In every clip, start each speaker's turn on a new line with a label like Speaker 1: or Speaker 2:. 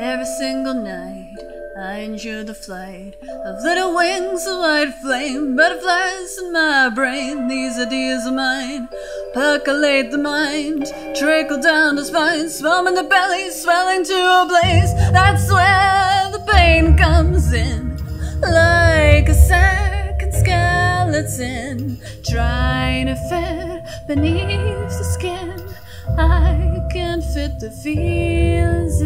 Speaker 1: Every single night, I enjoy the flight of little wings of white flame, butterflies in my brain. These ideas of mine percolate the mind, trickle down the spine, swell in the belly, swelling to a blaze. That's where the pain comes in, like a second skeleton trying to fit beneath the skin. I can't fit the feelings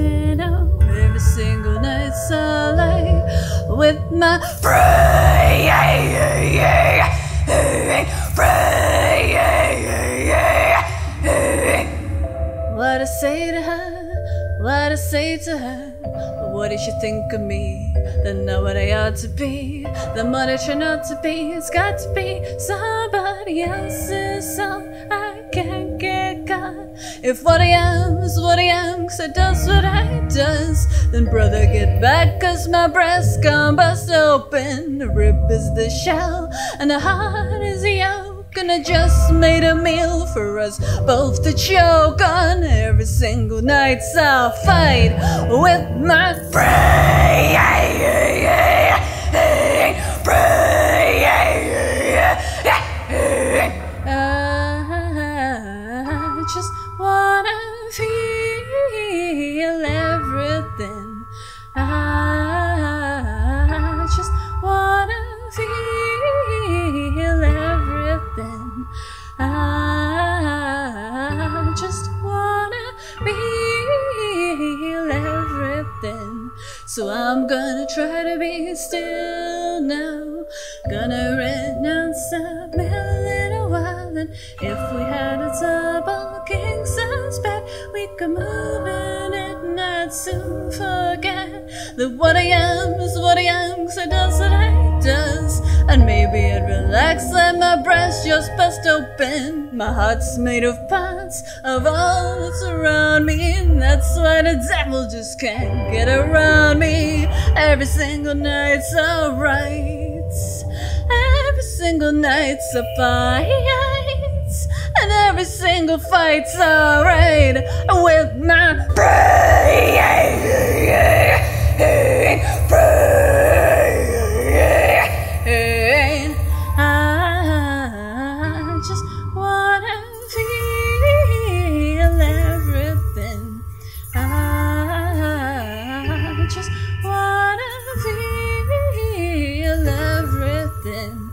Speaker 1: my free, What I say to her, what I say to her. What did she think of me? Then know what I ought to be. The what I turn out to be. It's got to be somebody else's song. I can't. If what I am is what I am, cause I does what I does, then brother get back, cause my breast can bust open. The rib is the shell, and the heart is the yolk. And I just made a meal for us both to choke on every single night. So I'll fight with my I wanna feel everything. I just wanna feel everything. I just wanna feel everything. So I'm gonna try to be still now. Gonna renounce little If we had a double king size bed, we could move in it, not soon forget that what I am is what I am, cause I does what I does. And maybe it relax, let my breast just bust open. My heart's made of parts of all that's around me, and that's why the devil just can't get around me. Every single night's alright. Every single night's a fight. Single fight's alright with my brain. I just wanna feel everything. I just wanna feel everything.